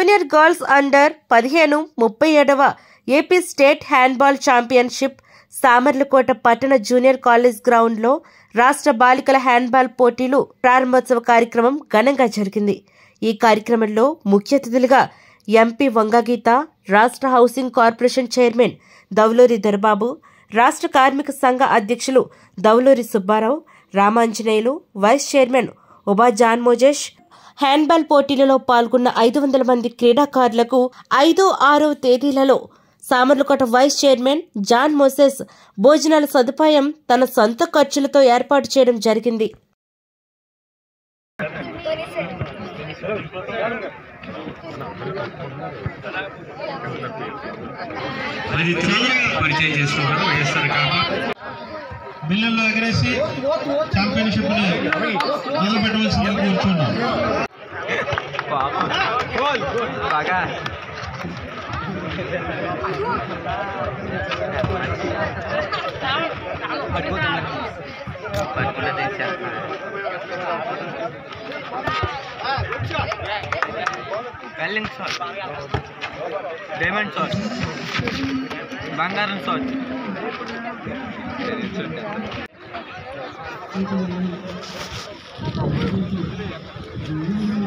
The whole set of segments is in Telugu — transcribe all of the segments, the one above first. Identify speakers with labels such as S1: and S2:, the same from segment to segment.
S1: జూనియర్ గర్ల్స్ అండర్ పదిహేను ముప్పై ఏడవ AP state handball championship Samarlakota పట్టణ జూనియర్ కాలేజ్ గ్రౌండ్లో రాష్ట్ర బాలికల హ్యాండ్బాల్ పోటీలు ప్రారంభోత్సవ కార్యక్రమం ఘనంగా జరిగింది. ఈ కార్యక్రమంలో ముఖ్య అతిథులుగా ఎంపీ వంగగీత రాష్ట్ర housing corporation chairman Dauluri Dorababu రాష్ట్ర కార్మిక సంఘ అధ్యక్షులు దౌలూరి సుబ్బారావు రామాంజనేయులు వైస్ చైర్మన్ ఉబా జాన్మోజేష్ హ్యాండ్బాల్ పోటీలలో పాల్గొన్న ఐదు వందల మంది క్రీడాకారులకు ఐదు ఆరో తేదీలలో Samarlakota vice chairman John Moses భోజనాల సదుపాయం తన సొంత ఖర్చులతో ఏర్పాటు చేయడం జరిగింది.
S2: పరిచయం చేసుకుంటారు వైఎస్ఆర్
S3: బిల్లుల్లో ఎగరేసి ఛాంపియన్షిప్ని మొదలు పెట్టవలసిందిగా కూర్చున్నాం.
S4: 막아. Pergula de siapa? Balance salt, diamond salt, bangaran salt. Thank you.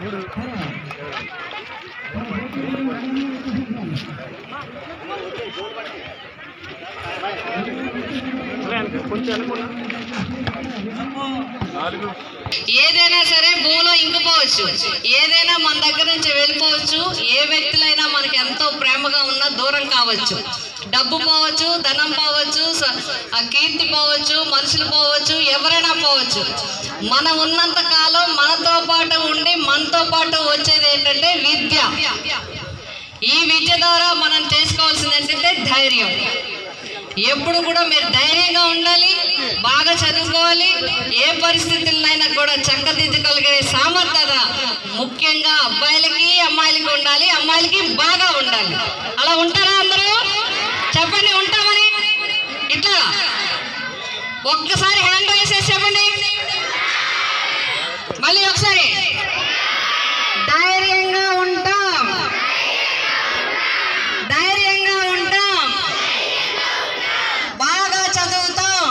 S5: మూడు ఏదైనా సరే భూలో ఇంకిపోవచ్చు. ఏదైనా మన దగ్గర నుంచి వెళ్ళిపోవచ్చు. ఏ వ్యక్తులైనా మనకి ఎంతో ప్రేమగా ఉన్నా దూరం కావచ్చు. డబ్బు పోవచ్చు ధనం పోవచ్చు ఆ కీర్తి పోవచ్చు మనుషులు పోవచ్చు ఎవరైనా పోవచ్చు. మనం ఉన్నంత కాలం మనతో పాటు ఉండి మనతో పాటు వచ్చేది ఏంటంటే విద్య. ఈ విద్య ద్వారా మనం చేసుకోవాల్సింది ఏంటంటే ధైర్యం. ఎప్పుడు కూడా మీరు ధైర్యంగా ఉండాలి బాగా చదువుకోవాలి ఏ పరిస్థితులనైనా కూడా చక్కదిద్దుకోగలిగే సామర్థ్యత ముఖ్యంగా అబ్బాయిలకి అమ్మాయిలకి ఉండాలి అమ్మాయిలకి బాగా ఉండాలి. అలా ఉంటారా అందరూ? చెప్పండి ఉంటామని? ఇట్లా ఒక్కసారి హ్యాండ్ వేసేసి చెప్పండి మళ్ళీ ఒకసారి ధైర్యంగా ఉంటాం ధైర్యంగా ఉంటాం బాగా చదువుతాం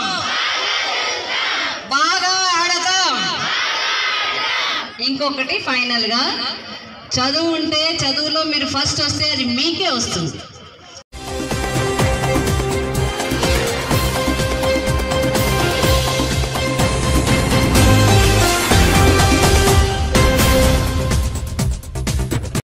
S5: బాగా ఆడతాం ఇంకొకటి ఫైనల్గా చదువు ఉంటే చదువులో మీరు ఫస్ట్ వస్తే అది మీకే వస్తుంది.